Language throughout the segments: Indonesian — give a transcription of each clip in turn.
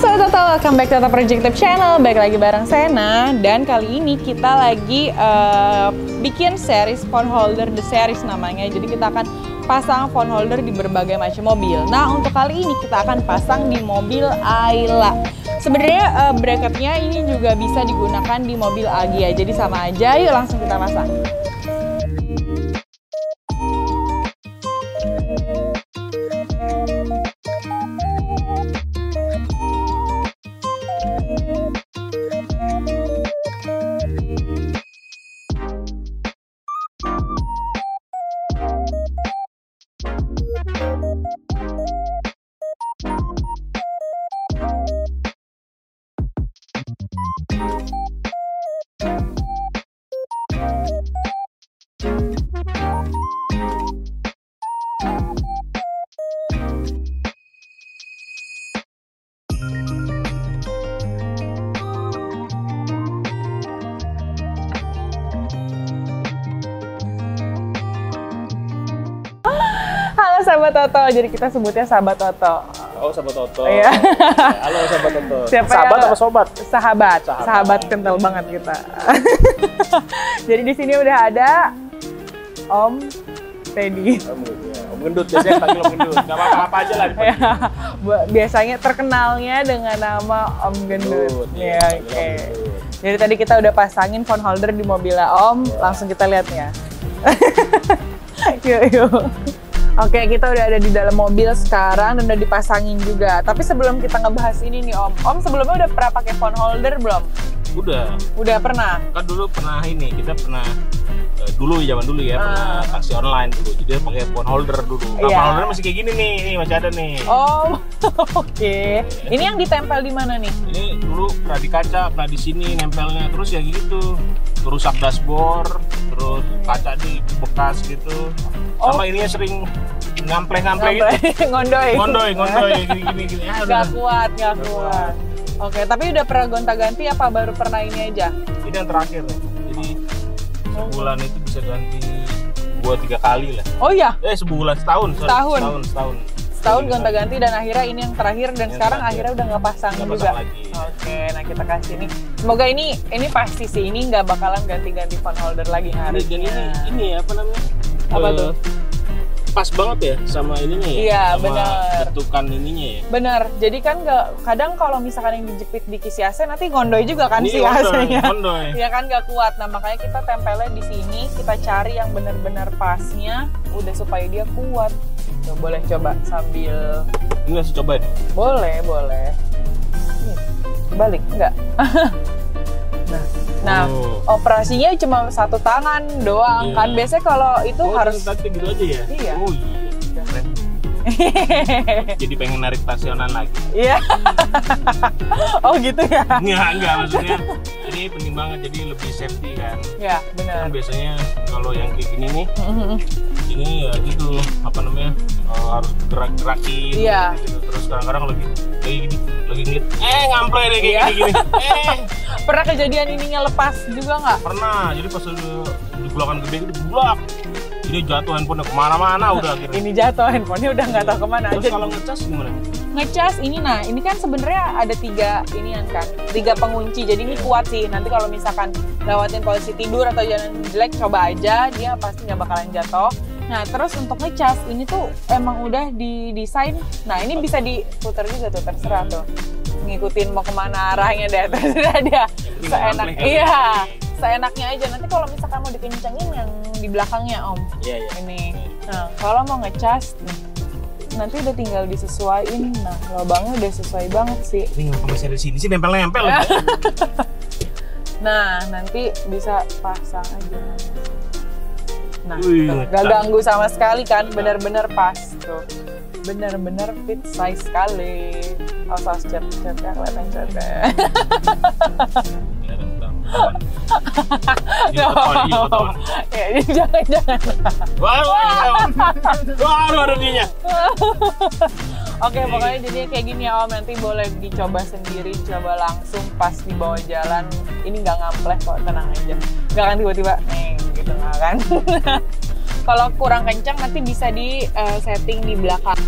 Sobat Toto, welcome back to Toto Projective Channel. Baik lagi bareng Sena. Dan kali ini kita lagi uh, bikin series phone holder The Series namanya. Jadi kita akan pasang phone holder di berbagai macam mobil. Nah untuk kali ini kita akan pasang di mobil Ayla. Sebenarnya uh, bracketnya ini juga bisa digunakan di mobil Agia. Jadi sama aja, yuk langsung kita pasang sahabat Toto. Jadi kita sebutnya sahabat Toto. Oh, sahabat Toto. Iya. Halo sahabat Toto. Siapa sahabat ya? apa sobat? Sahabat. Sahabat. Sahabat kental banget kita. Jadi di sini udah ada Om Teddy. Om, ya. Om Gendut, biasanya panggil Om Gendut. Gak apa-apa apa aja lah. Ya, biasanya terkenalnya dengan nama Om Gendut. Iya, Ya, oke. Om Gendut. Jadi tadi kita udah pasangin phone holder di mobilnya Om, langsung kita lihat ya. yuk, yuk. Oke, kita udah ada di dalam mobil sekarang dan udah dipasangin juga. Tapi sebelum kita ngebahas ini nih Om, Om sebelumnya udah pernah pakai phone holder belum? Udah. Udah pernah. Kan dulu pernah ini, kita pernah eh, dulu zaman dulu ya, pernah Ah. taksi online dulu. Jadi pakai phone holder dulu. Nah, Iya. phone holder masih kayak gini nih, nih masih ada nih. Oh, oke. Ini yang ditempel di mana nih? Ini dulu pernah di kaca, pernah di sini nempelnya. Terus ya gitu. Rusak dashboard, terus kaca di bekas gitu. Oh. Sama ininya sering ngampleh-ngampleh gitu. Ngondoy. Ngondoy, ngondoy, gini-gini. gini. Ah, udah. Gak kuat, gak kuat. Oke, tapi udah pernah gonta-ganti apa baru pernah ini aja? ini yang terakhir ya. jadi sebulan itu bisa ganti dua tiga kali lah Oh iya, eh sebulan setahun sorry. Setahun. setahun setahun setahun gonta-ganti dan akhirnya ini yang terakhir dan Yang sekarang terakhir. akhirnya udah nggak pasang Nggak juga. pasang lagi. Oke, nah kita kasih ini. Semoga ini ini pasti sih ini nggak bakalan ganti-ganti phone holder lagi dan ini ini apa namanya Apa Eh, tuh? Pas banget ya sama ininya ya Iya, sama benar. bentukan ininya ya Bener, jadi kan nggak kadang kalau misalkan yang dijepit di kisi AC nanti gondoy juga kan ini si AC-nya. kondoy. Ya kan nggak kuat, nah makanya kita tempelnya di sini, kita cari yang bener-bener pasnya, udah supaya dia kuat. Tuh, boleh coba sambil, ini langsung coba deh boleh, boleh. Nih, balik, enggak? nah, Oh. operasinya cuma satu tangan doang Iya. kan. Biasanya kalau itu oh, harus gitu aja ya Iya. oh iya. jadi pengen narik tasionan lagi Iya. oh gitu ya. enggak enggak maksudnya ini penting banget jadi lebih safety kan Ya, benar. kan biasanya kalau yang kayak gini nih ini ya gitu apa namanya eh, harus gerak gerakin Iya. gitu. terus kadang-kadang lagi lagi gini lagi ngeliat eh ngample deh kayak Iya. gini gini eh Pernah kejadian ininya lepas juga nggak? pernah jadi pas udah di bulakan gede gitu bulak ini jatuh handphone ke mana-mana udah akhirnya. Ini jatuh handphonenya udah nggak tahu ke mana terus aja. kalau ngecas gimana? Ngecas ini nah ini kan sebenarnya ada tiga inian kan tiga pengunci jadi ini kuat sih. Nanti kalau misalkan lewatin posisi tidur atau jalan jelek coba aja. Dia pasti nggak bakalan jatuh. Nah terus untuk ngecas ini tuh emang udah didesain. Nah ini bisa diputar juga tuh terserah tuh. Ngikutin mau ke mana arahnya deh terserah dia. Seenak iya seenaknya aja. Nanti kalau misalkan mau dikencengin yang di belakangnya om. Iya iya. Ini. Nah kalau mau ngecas nanti udah tinggal disesuaiin. Nah lubangnya udah sesuai banget sih. Ini ngapa masih ada di sini sih? Nempel-nempel Ya. nah nanti bisa pasang aja. Nah Wih, ngecas. gak ganggu sama sekali kan? Bener-bener pas tuh. Bener-bener fit size sekali. Oh saus cet cet ya kelihatan ketahuan. Ini ketahuan, ini ya ini jangan jangan Waduh, waduh, waduh ada dianya. Oke, pokoknya jadi kayak gini ya Om, nanti boleh dicoba sendiri, coba langsung pas di bawah jalan. Ini nggak ngampleh kok, tenang aja. Nggak akan tiba-tiba, neng, gitu nggak kan. Kalau kurang kencang nanti bisa di eh, setting di belakang.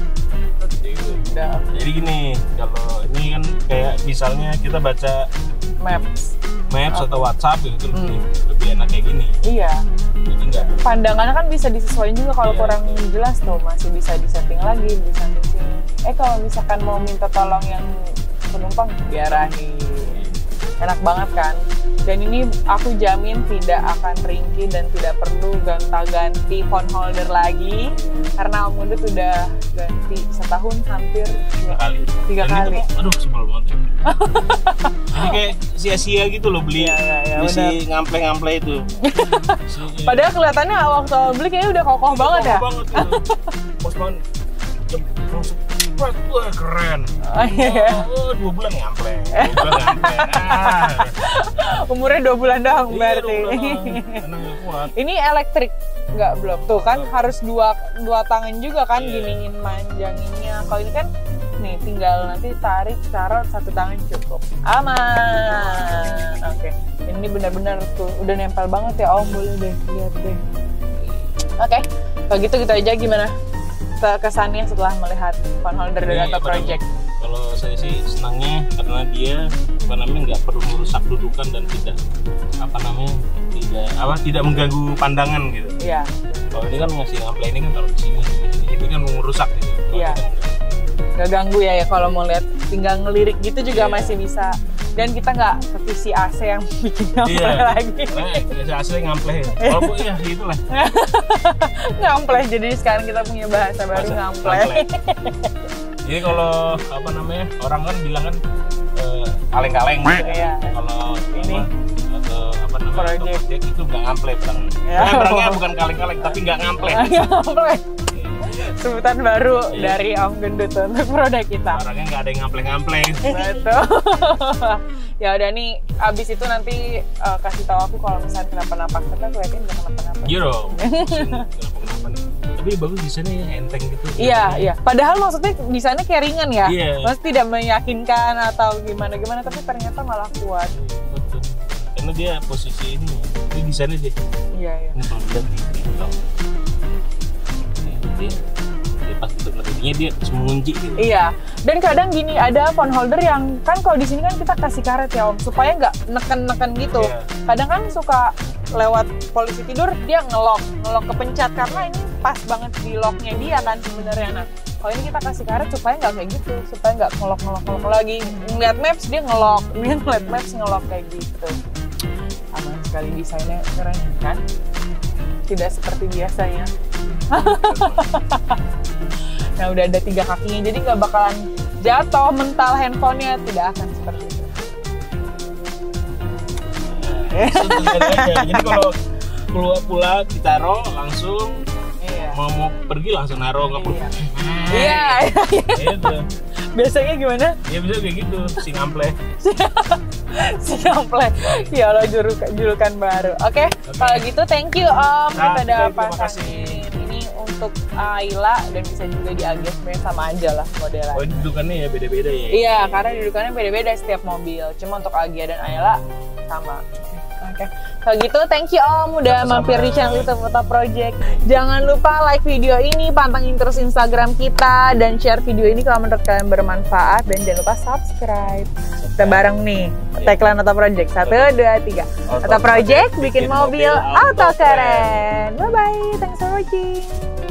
Jadi gini, kalau ini kan kayak misalnya kita baca maps. Maps atau WhatsApp gitu lebih, Hmm. lebih enak kayak gini. Iya. Jadi enggak Pandangannya kan bisa disesuaikan juga kalau Iya. kurang jelas tuh masih bisa disetting lagi di samping sini. Eh kalau misalkan mau minta tolong yang penumpang diarahin. Enak banget kan? Dan ini aku jamin tidak akan ringkih dan tidak perlu gonta-ganti phone holder lagi karena Om Udut udah ganti setahun hampir tiga kali. Tiga Dan kali. Itu, aduh sebel banget. Jadi kayak sia-sia gitu loh beli beli si benar. ngample-ngample itu. Padahal kelihatannya waktu beli kayaknya udah kokoh banget ya. Kokoh banget itu. Bos banget. Jem- langsung cepet. Wah keren. Oh, iya. Oh, dua bulan ngample. Dua bulan. Ah. Umurnya dua bulan doang Iya, berarti. bulan. Ini elektrik nggak belum tuh kan harus dua dua tangan juga kan Iya. giningin manjanginnya. Kalau ini kan nih tinggal nanti tarik taruh satu tangan cukup aman. Oke ini benar-benar tuh udah nempel banget ya Om boleh deh lihat deh. Oke kalau gitu gitu aja gimana kesannya setelah melihat phone holder dari Ini Auto pada- Project. Kalau saya sih senangnya karena dia apa namanya nggak perlu merusak dudukan dan tidak apa namanya tidak apa tidak mengganggu pandangan gitu. Iya. Kalau ini kan ngasih ngample ini kan taruh di sini, ini kan merusak gitu. Kalau Iya. kan nggak ganggu ya ya kalau mau lihat tinggal ngelirik gitu juga Iya. masih bisa dan kita nggak ke si AC yang bikin ngample Iya. lagi Nah, biasa asli ngample. Kalau bu ya itulah. ngample jadi sekarang kita punya bahasa baru Bahasa ngample Jadi kalau apa namanya orang kan bilang kan eh, kaleng-kaleng. gitu. Iya. Kalau Ini. atau apa namanya Project. itu nggak ngample perang. Ya. Bukan kaleng-kaleng tapi nggak ngample. ngample sebutan baru Iya. dari Om Gendut untuk produk kita Orangnya nggak ada yang ngample-ngample. betul ya udah nih abis itu nanti eh, kasih tahu aku kalau misalnya kenapa-napa karena aku yakin nggak kenapa-napa Iya dong. Kenapa-kenapa nih. Tapi bagus desainnya ya, enteng gitu. Iya, iya. Padahal maksudnya desainnya kayak ringan ya. Iya. Maksudnya tidak meyakinkan atau gimana-gimana, tapi ternyata malah kuat. Betul. Karena dia posisi ini, ini desainnya dia. Iya, iya. Ini kalau dia, dia pas ngertinya dia harus mengunci gitu. Iya. Dan kadang gini ada phone holder yang kan kalau di sini kan kita kasih karet ya om supaya nggak neken-neken gitu. Iya. Kadang kan suka lewat polisi tidur dia ngelok ngelok kepencet karena ini pas banget di locknya dia kan sebenarnya. Nah kalau ini kita kasih karet supaya nggak kayak gitu, supaya nggak ngelok ngelok ngelok lagi. Ngeliat maps dia ngelok, dia ngeliat maps ngelok kayak gitu. Aman sekali desainnya keren kan? Tidak seperti biasanya. Nah udah ada tiga kakinya, jadi nggak bakalan jatuh mental handphonenya tidak akan seperti itu. Jadi kalau keluar pulang ditaruh langsung Iya. mau mau pergi langsung naruh nggak perlu. Iya. Iya. Itu. biasanya gimana? Ya bisa kayak gitu, si ngample. Si Gample. Ya Allah julukan, baru. Oke, kalau gitu thank you Om. Nah, Kita udah baik, terima ini untuk Ayla dan bisa juga di sebenarnya sama aja lah modelannya. Oh dudukannya ya beda-beda ya. Iya, karena dudukannya beda-beda setiap mobil. Cuma untuk Agia dan Ayla sama. Oke. Kalau gitu, thank you Om udah Sama-sama. mampir di channel YouTube Foto Project. Jangan lupa like video ini, pantengin terus Instagram kita dan share video ini kalau menurut kalian bermanfaat dan jangan lupa subscribe. Kita bareng nih, tagline Auto Project. Satu, dua, tiga. Auto Project bikin bikin mobil auto keren. Bye bye, thanks for watching.